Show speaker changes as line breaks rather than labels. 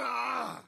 Ah!